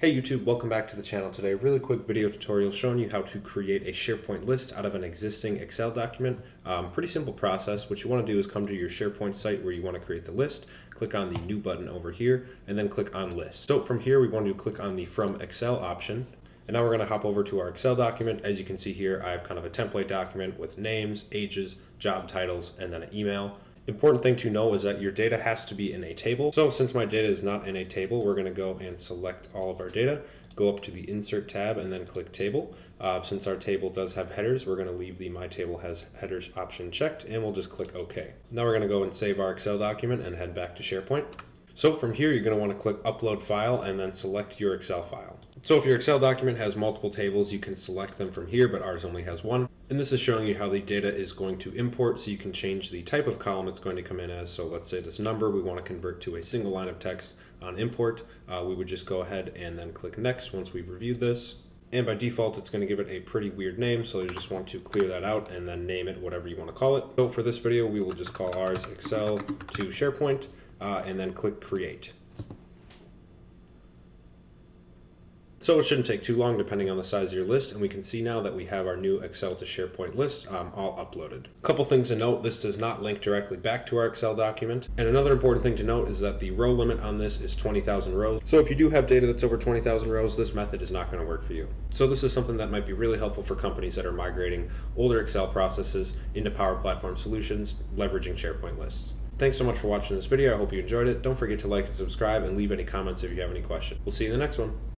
Hey YouTube, welcome back to the channel today. A really quick video tutorial showing you how to create a SharePoint list out of an existing Excel document. Um, pretty simple process. What you want to do is come to your SharePoint site where you want to create the list, click on the new button over here, and then click on list. So from here, we want to click on the from Excel option. And now we're going to hop over to our Excel document. As you can see here, I have kind of a template document with names, ages, job titles, and then an email. Important thing to know is that your data has to be in a table. So since my data is not in a table, we're gonna go and select all of our data, go up to the insert tab and then click table. Uh, since our table does have headers, we're gonna leave the my table has headers option checked and we'll just click OK. Now we're gonna go and save our Excel document and head back to SharePoint. So from here, you're going to want to click Upload File and then select your Excel file. So if your Excel document has multiple tables, you can select them from here, but ours only has one. And this is showing you how the data is going to import, so you can change the type of column it's going to come in as. So let's say this number, we want to convert to a single line of text on import. Uh, we would just go ahead and then click Next once we've reviewed this. And by default, it's going to give it a pretty weird name, so you just want to clear that out and then name it whatever you want to call it. So for this video, we will just call ours Excel to SharePoint uh, and then click create. So it shouldn't take too long depending on the size of your list and we can see now that we have our new Excel to SharePoint list um, all uploaded. A couple things to note, this does not link directly back to our Excel document. And another important thing to note is that the row limit on this is 20,000 rows. So if you do have data that's over 20,000 rows, this method is not going to work for you. So this is something that might be really helpful for companies that are migrating older Excel processes into Power Platform solutions, leveraging SharePoint lists. Thanks so much for watching this video. I hope you enjoyed it. Don't forget to like and subscribe and leave any comments if you have any questions. We'll see you in the next one.